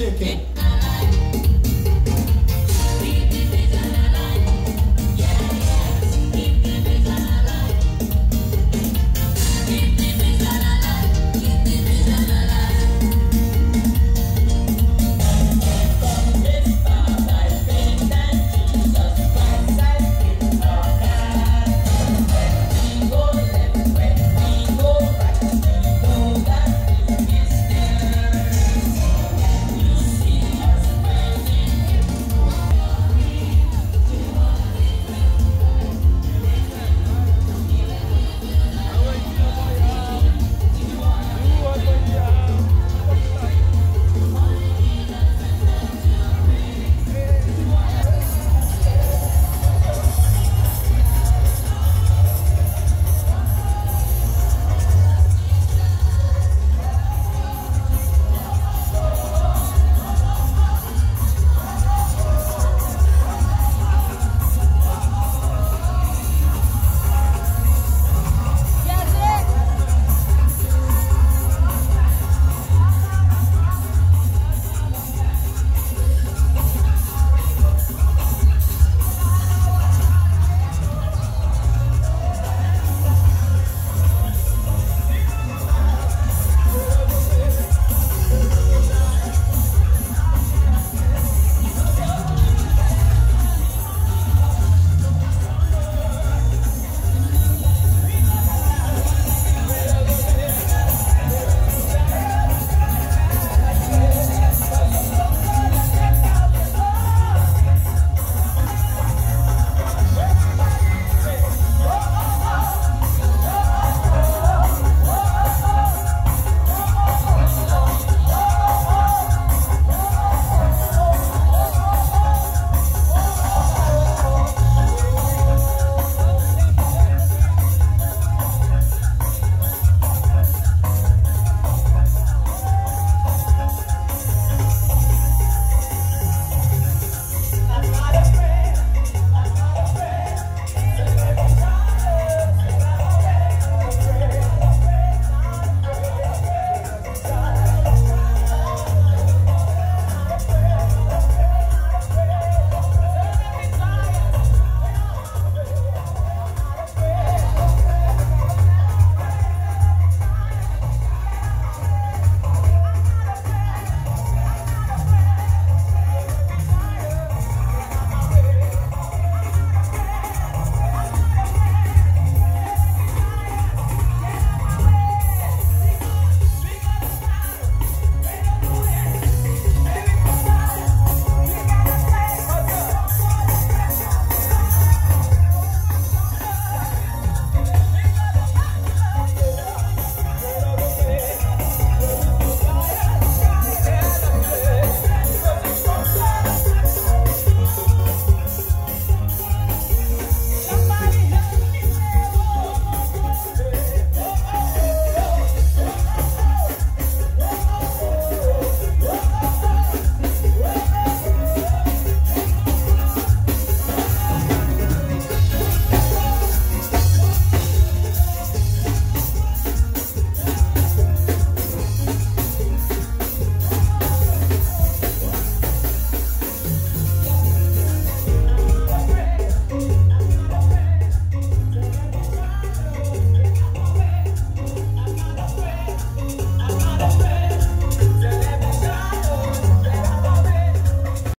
chicken.